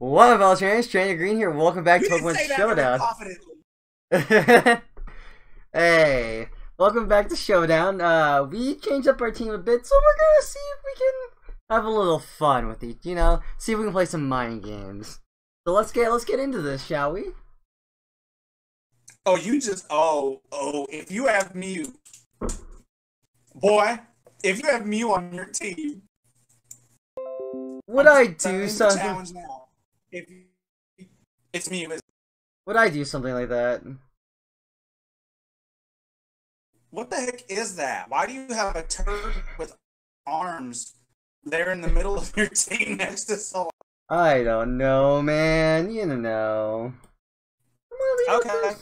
What up, Valtrains? Trainer Green here. Welcome back You to Pokemon say that very Showdown. hey, welcome back to Showdown. Uh, we changed up our team a bit, so we're gonna see if we can have a little fun with each. You know, see if we can play some mind games. So let's get let's get into this, shall we? Oh, you just oh oh. If you have Mew, boy, if you have Mew on your team, Would I I'm do starting something? If it's is Would I do something like that? what the heck is that? Why do you have a turd with arms there in the middle of your team next to someone? I don't know, man. You don't know. Okay.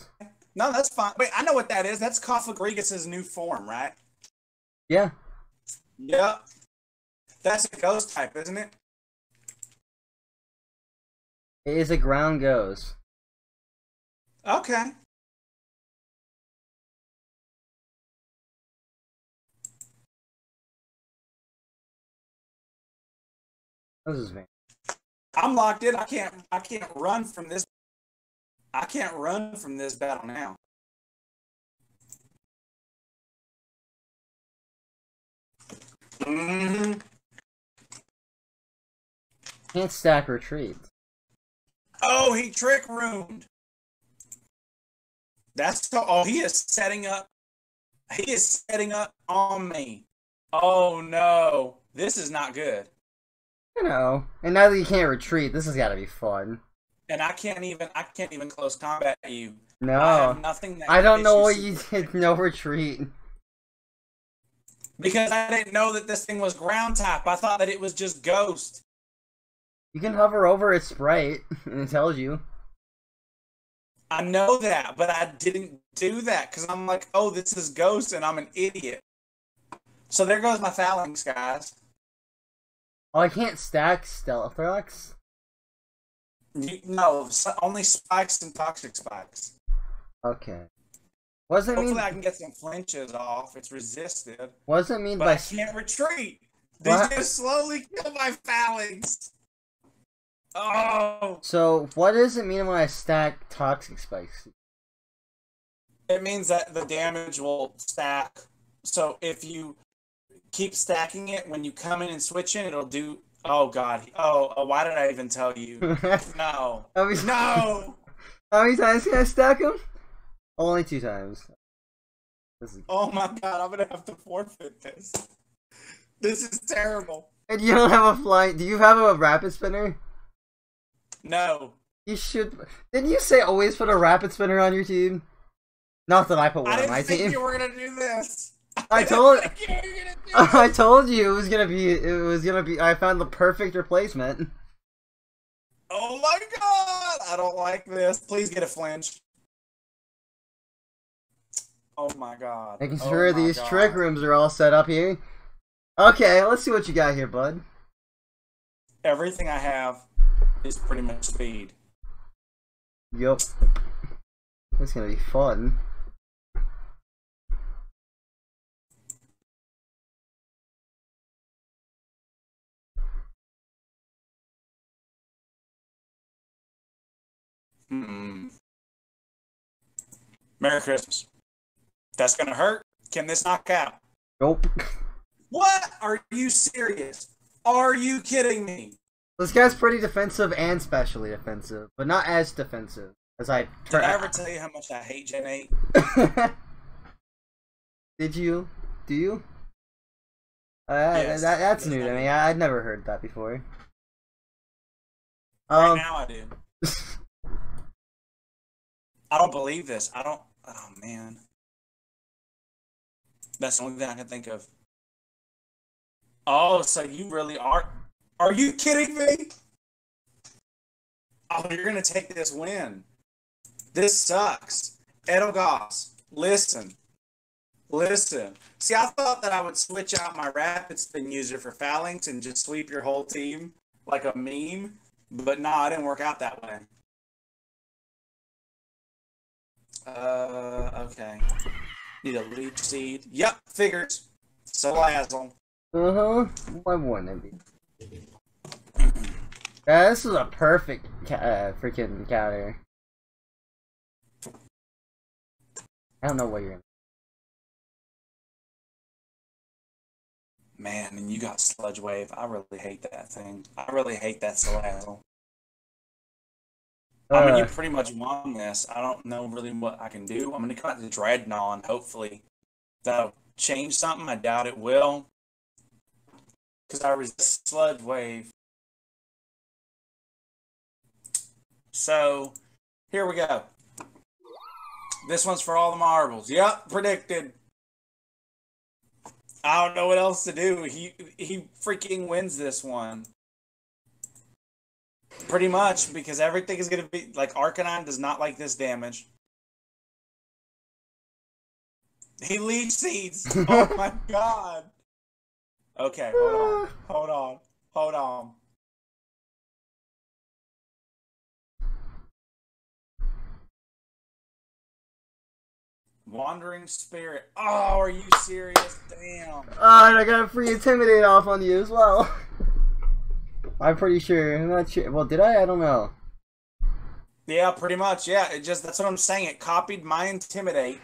No, that's fine. Wait, I know what that is. That's Cofagrigus' new form, right? Yeah. Yep. That's a ghost type, isn't it? Is a ground goes. Okay. This is me. I'm locked in. I can't. I can't run from this. I can't run from this battle now. hmm Can't stack retreats. Oh, he trick roomed. That's so. Oh, he is setting up. He is setting up on me. Oh no, this is not good. You know. And now that you can't retreat, this has got to be fun. And I can't even. I can't even close combat you. I No. have nothing. That I don't know what you did. No retreat. Because I didn't know that this thing was ground type. I thought that it was just ghost. You can hover over its sprite, and it tells you. I know that, but I didn't do that because I'm like, oh, this is ghost, and I'm an idiot. So there goes my Falinks, guys. Oh, I can't stack Stealth Rocks? You, no, only spikes and toxic spikes. Okay. What does it mean? Hopefully, I can get some flinches off. It's resisted, What does it mean but by I can't retreat. They What? just slowly kill my Falinks. Oh, So, what does it mean when I stack Toxic Spikes? it means that the damage will stack. So if you keep stacking it, when you come in and switch in, it'll do. Oh God. Oh, oh why did I even tell you? No. How many, No. how many times can I stack them? Only two times. This is... Oh my God. I'm gonna have to forfeit this. This is terrible. And you don't have a flying. Do you have a rapid spinner? No. You should. Didn't you say always put a rapid spinner on your team? Not that I put one I on didn't my think team. you were gonna do this. I didn't told- think you were gonna do I told you it was gonna be. It was gonna be. I found the perfect replacement. Oh my God. I don't like this. Please get a flinch. Oh my God. Making Oh sure my these God. trick rooms are all set up here. Okay, let's see what you got here, bud. Everything I have is pretty much speed. Yup. It's gonna be fun. Hmm. Merry Christmas. That's gonna hurt. Can this knock out? Nope. What? Are you serious? Are you kidding me? This guy's pretty defensive and specially defensive, but not as defensive as I. Did I ever tell you how much I hate Gen 8? Did you? Do you? Uh, Yes. that, that's Yes, new to me. I, I'd never heard that before. Right Um, now I do. I don't believe this. I don't. Oh man. That's the only thing I can think of. Oh, so you really are? Are you kidding me? Oh, you're gonna take this win. This sucks. Eldegoss, listen. Listen. See, I thought that I would switch out my rapid spin user for Falinks and just sweep your whole team like a meme, but no, it didn't work out that way. Uh, okay. Need a leech seed. Yep, figures. So Salazzle. uh huh. Why wouldn't it be? Uh, this is a perfect uh, freaking counter. I don't know what you're. Man, and you got Sludge Wave. I really hate that thing. I really hate that Salazzle. I mean, you Uh, pretty much won this. I don't know really what I can do. I'm going to come out to Drednaw and hopefully that'll change something. I doubt it will. Because I resist Sludge Wave. So, here we go. This one's for all the marbles. Yep, predicted. I don't know what else to do. He he freaking wins this one. Pretty much because everything is gonna be like Arcanine does not like this damage. He leech seeds. Oh my god. Okay, hold on. Ah. Hold on. Hold on. Wandering spirit. Oh, are you serious? Damn. Oh, and I got a free intimidate off on you as well. I'm pretty sure. I'm not sure. Well, did I? I don't know. Yeah, pretty much. Yeah, it just that's what I'm saying. It copied my intimidate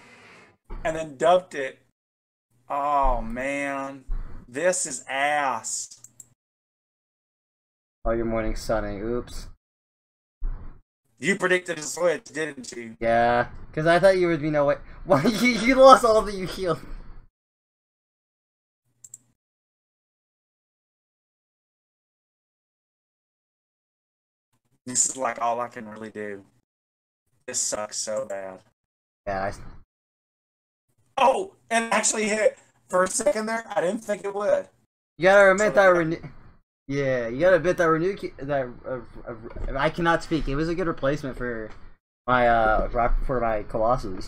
and then dubbed it. Oh man, this is ass. Oh, your morning sunning. Eh? Oops. You predicted a switch, didn't you? Yeah, because I thought you would be no way. Why you, you lost all that you healed? This is like all I can really do. This sucks so bad. Yeah, I, Oh, and actually hit for a second there. I didn't think it would. you gotta admit that renew. Yeah, you gotta admit that renew. That uh, uh, I cannot speak. It was a good replacement for my uh rock for my Coalossal.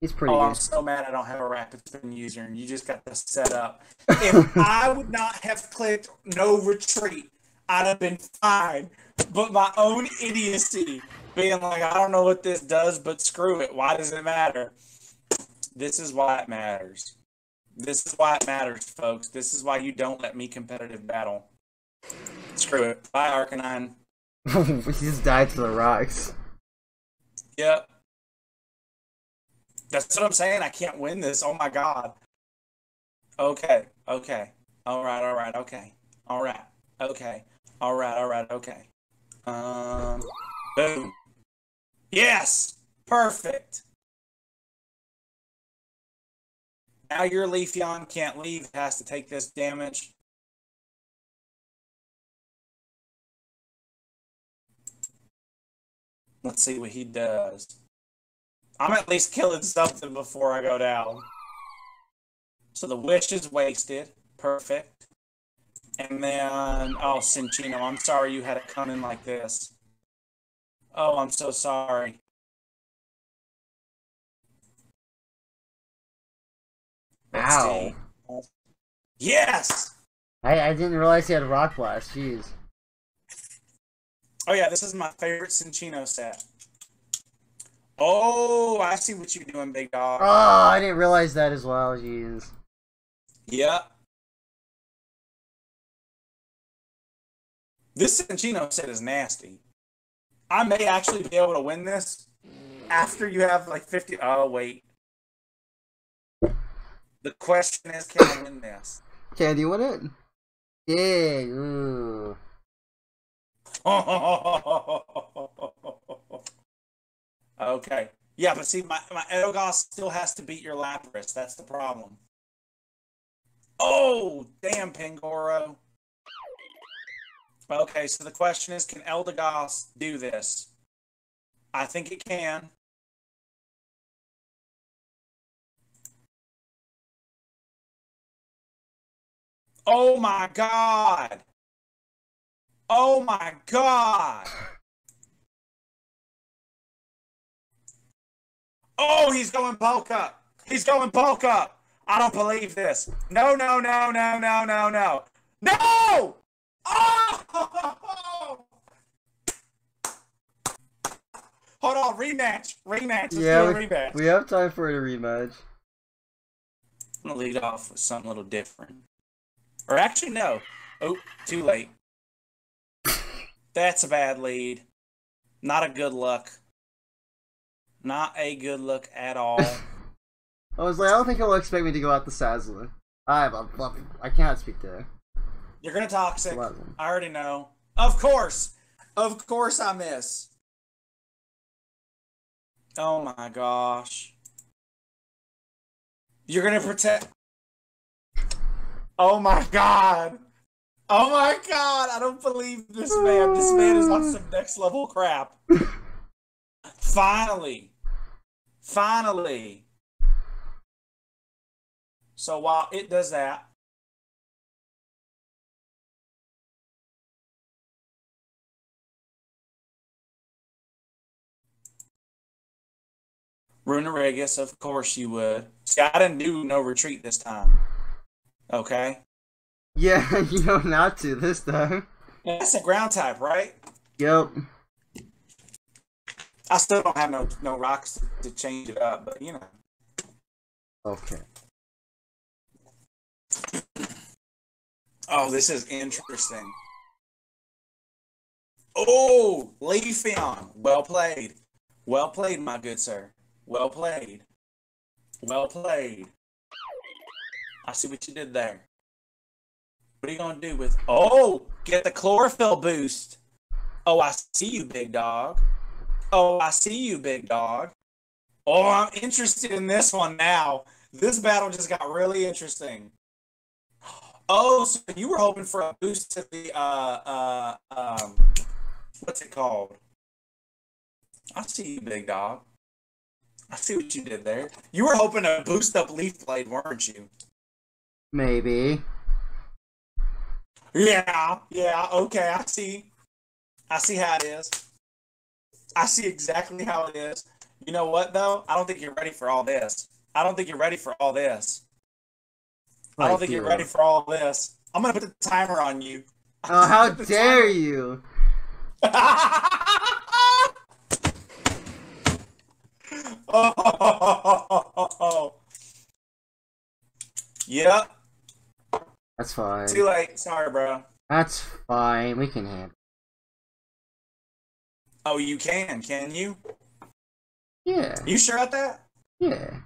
He's pretty Oh, I'm so mad I don't have a rapid spin user, and you just got this set up. If I would not have clicked no retreat, I'd have been fine. But my own idiocy, being like, I don't know what this does, but screw it. Why does it matter? This is why it matters. This is why it matters, folks. This is why you don't let me competitive battle. Screw it. Bye, Arcanine. he just died to the rocks. Yep. That's what I'm saying. I can't win this. Oh my god. Okay. Okay. All right. All right. Okay. All right. Okay. All right. All right. Okay. Um. Boom. Yes. Perfect. Now your Leafeon can't leave. Has to take this damage. Let's see what he does. I'm at least killing something before I go down. So the wish is wasted. Perfect. And then, oh, Cinccino, I'm sorry you had it come in like this. Oh, I'm so sorry. Ow. Yes! I, I didn't realize he had rock blast. Jeez. Oh, yeah, this is my favorite Cinccino set. Oh, I see what you're doing, big dog. Oh, I didn't realize that as well. Jeez. Yep. This Cinccino set is nasty. I may actually be able to win this after you have like 50. Oh, wait. The question is can I win this? Can you win it? Yeah. Ooh. okay. Yeah, but see, my, my Elgos still has to beat your Lapras. That's the problem. Oh, damn, Pangoro. Okay, so the question is can Eldegoss do this? I think it can. Oh my god! Oh my god! Oh, he's going bulk up. He's going bulk up. I don't believe this. No, no, no, no, no, no, no. No! Oh! Hold on, rematch. Rematch. Let's Yeah, we, rematch. we have time for a rematch. I'm gonna lead off with something a little different. Or actually, no. Oh, too late. That's a bad lead. Not a good look. Not a good look at all. I was like, I don't think he'll expect me to go out the Sazla. I have a, I can't speak to. You're gonna toxic. Eleven. I already know. Of course. Of course I miss. Oh my gosh. You're gonna protect. Oh my god. Oh my god. I don't believe this man. This man is on some next level crap. Finally. Finally. So while it does that, Runerigus, of course you would. See, I didn't do no retreat this time. Okay? Yeah, you know not to this time. That's a ground type, right? Yep. I still don't have no no rocks to, change it up, but you know. Okay. Oh, this is interesting. Oh, Leafeon. Well played. Well played, my good sir. Well played. Well played. I see what you did there. What are you going to do with... Oh, get the chlorophyll boost. Oh, I see you, big dog. Oh, I see you, big dog. Oh, I'm interested in this one now. This battle just got really interesting. Oh, so you were hoping for a boost to the uh uh um what's it called? I see you, big dog. I see what you did there. You were hoping to boost up Leaf Blade, weren't you? Maybe. Yeah, yeah, okay, I see. I see how it is. I see exactly how it is. You know what though? I don't think you're ready for all this. I don't think you're ready for all this. I don't Like think you're ready for all this. I'm gonna put the timer on you. Oh, how dare you! oh. Yep. That's fine. Too late. Sorry, bro. That's fine. We can handle. Oh, you can, can you? Yeah. You sure about that? Yeah.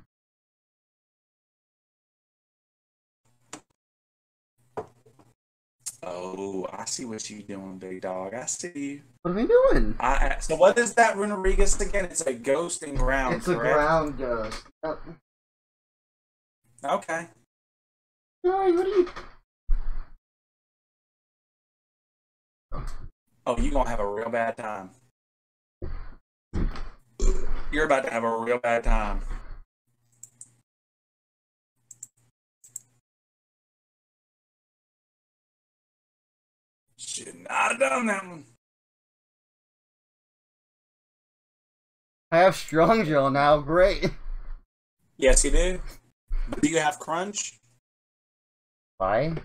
Oh, I see what you're doing, big dog. I see you. What are we doing? I, so what is that Runerigus again? It's a ghost in ground, It's a ground ghost. Oh, Okay. what are you? Oh, you're gonna have a real bad time. You're about to have a real bad time. Should not have done that one. I have Strong Jaw now. Great. Yes, you do. But do you have crunch? Why?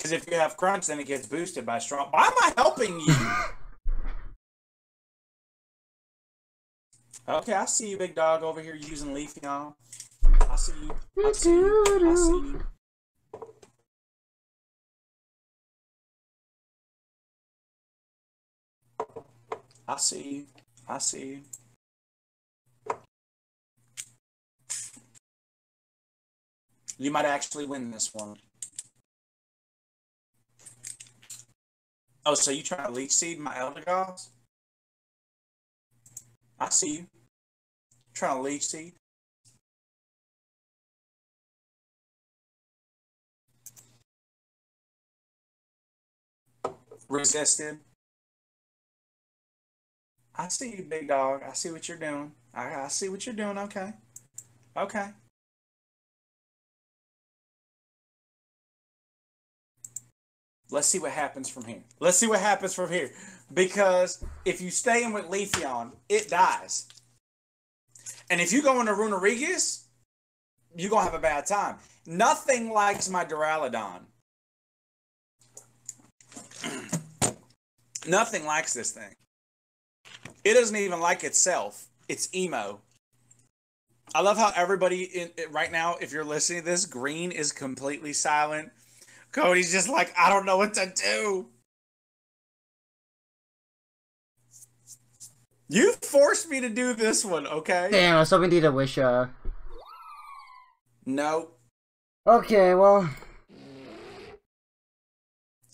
Because if you have crunch, then it gets boosted by strong. Why am I helping you? okay, I see you, big dog, over here using Leafeon. I see you. I see you. I see you. I see you. I see you. You might actually win this one. Oh, so you trying to leech seed my Eldegoss? I see you. Trying to leech seed. Resisted. I see you, big dog. I see what you're doing. I, I see what you're doing. Okay. Okay. Let's see what happens from here. Let's see what happens from here. Because if you stay in with Leafeon, it dies. And if you go into Runerigus, you're going to have a bad time. Nothing likes my Duraludon. Nothing likes this thing. It doesn't even like itself. It's emo. I love how everybody in, right now, if you're listening to this, green is completely silent. Cody's just like, I don't know what to do. You forced me to do this one, okay? Damn, I was need to wish, uh... No. Okay, well...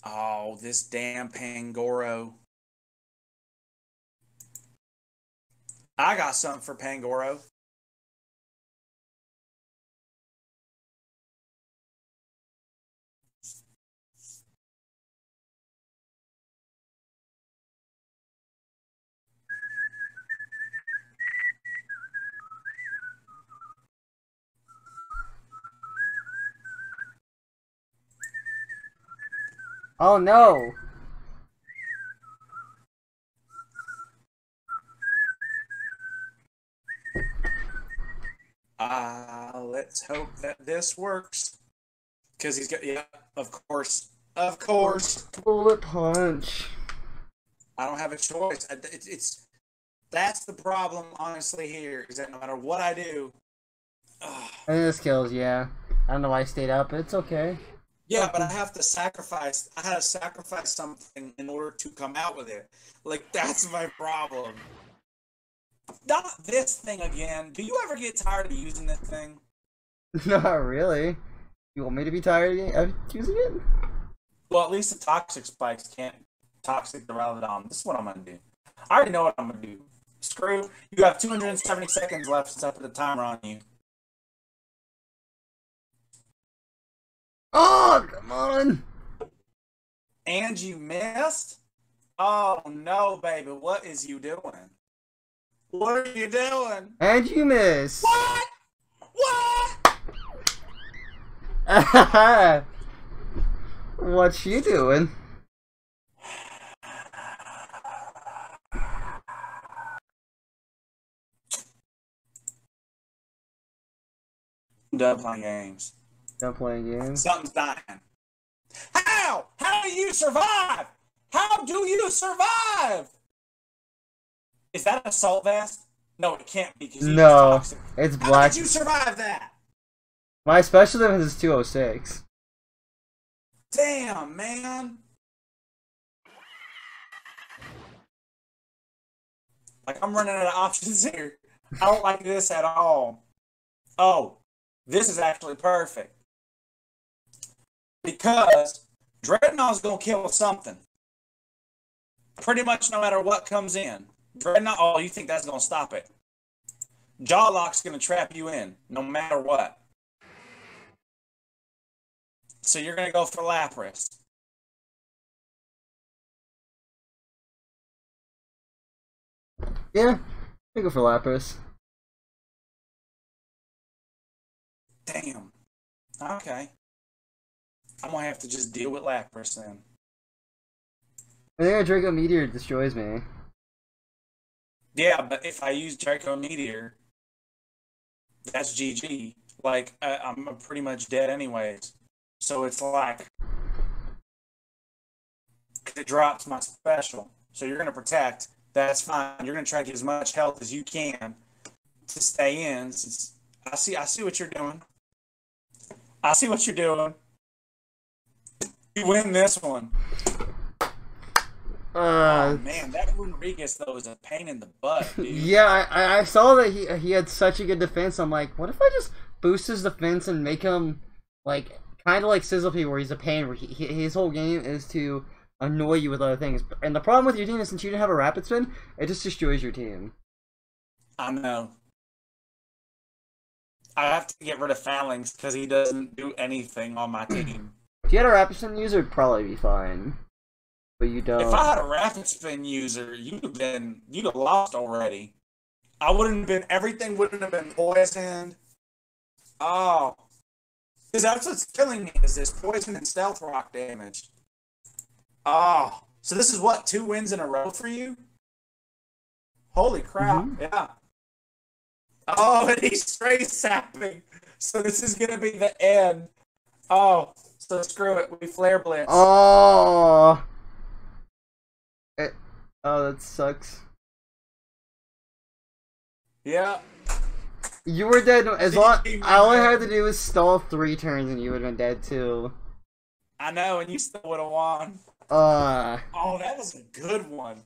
Oh, this damn Pangoro. I got something for Pangoro. Oh no! Uh, let's hope that this works. Because he's got, yeah, of course. Of course. Bullet punch. I don't have a choice. It's, it's that's the problem, honestly. Here is that no matter what I do, ugh. and this kills. Yeah, I don't know why I stayed up. It's okay. Yeah, but I have to sacrifice. I had to sacrifice something in order to come out with it. Like that's my problem. Not this thing again. Do you ever get tired of using this thing? Not really. You want me to be tired of using it? Well, at least the toxic spikes can't toxic the Ralladon. This is what I'm gonna do. I already know what I'm gonna do. Screw. You have 270 seconds left since I put the timer on you. Oh, come on. And you missed? Oh no, baby. What is you doing? What are you doing? And you miss. What? What? what you doing? I'm Done playing games. Done playing games. Something's dying. How? How do you survive? How do you survive? Is that an assault vest? No, it can't be. No, it's black. How did you survive that? My special is 206. Damn, man. Like, I'm running out of options here. I don't like this at all. Oh, this is actually perfect. Because going to kill something. Pretty much no matter what comes in. Drednaw, oh, you think that's going to stop it. Jawlock's going to trap you in no matter what. So you're going to go for Lapras. Yeah, I go for Lapras. Damn. Okay. I'm gonna have to just deal with Lapras then. I think a Draco Meteor destroys me. Yeah, but if I use Draco Meteor, that's GG. Like, I, I'm pretty much dead anyways. So it's like, it drops my special. So you're going to protect. That's fine. You're going to try to get as much health as you can to stay in. Since I see, I see what you're doing. I see what you're doing. You win this one. Uh, oh, man, that Rodriguez though is a pain in the butt, dude. yeah, I, I saw that he he had such a good defense. I'm like, what if I just boost his defense and make him like kind of like Sizzlipede, where he's a pain. Where he, he, his whole game is to annoy you with other things. And the problem with your team is since you didn't have a rapid spin, it just destroys your team. I know. I have to get rid of Falinks because he doesn't do anything on my team. If you had a rapid spin user, it'd probably be fine. But you don't. If I had a rapid spin user, you'd have been you'd have lost already. I wouldn't have been everything wouldn't have been poisoned. Oh. Because that's what's killing me is this poison and stealth rock damage. Oh. So this is what, two wins in a row for you? Holy crap, mm-hmm. yeah. Oh, and he's straight sapping. So this is gonna be the end. Oh, so screw it. We flare blitz. Oh. Oh, that sucks. Yeah. You were dead as long. All I had to do was stall three turns, and you would have been dead too. I know, and you still would have won. Uh. Oh, that was a good one.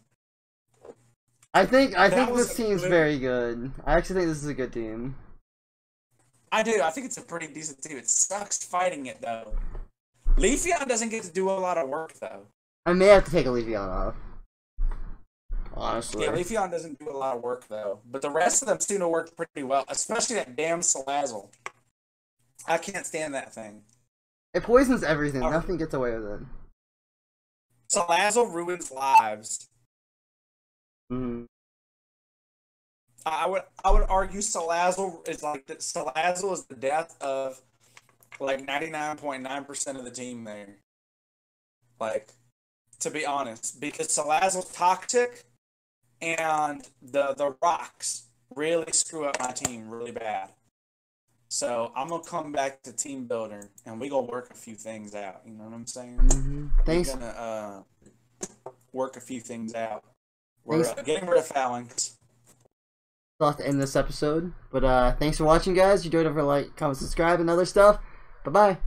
I think I That think this team's good- very good. I actually think this is a good team. I do. I think it's a pretty decent team. It sucks fighting it though. Leafeon doesn't get to do a lot of work though. I may have to take a Leafeon off. Honestly. Yeah, Leafeon doesn't do a lot of work though. But the rest of them seem to work pretty well, especially that damn Salazzle. I can't stand that thing. It poisons everything. Oh. Nothing gets away with it. Salazzle ruins lives. Mhm. I would I would argue Salazzle is like the, Salazzle is the death of like ninety nine point nine percent of the team there. Like, to be honest, because Salazzle's toxic, and the the rocks really screw up my team really bad. So I'm gonna come back to team builder, and we gonna work a few things out. You know what I'm saying? Mhm. Thanks. We're gonna uh, work a few things out. We're uh, getting rid of Falinks. We'll to end this episode. But uh, thanks for watching, guys. You don't ever like, comment, subscribe, and other stuff. Bye bye.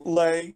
Lay.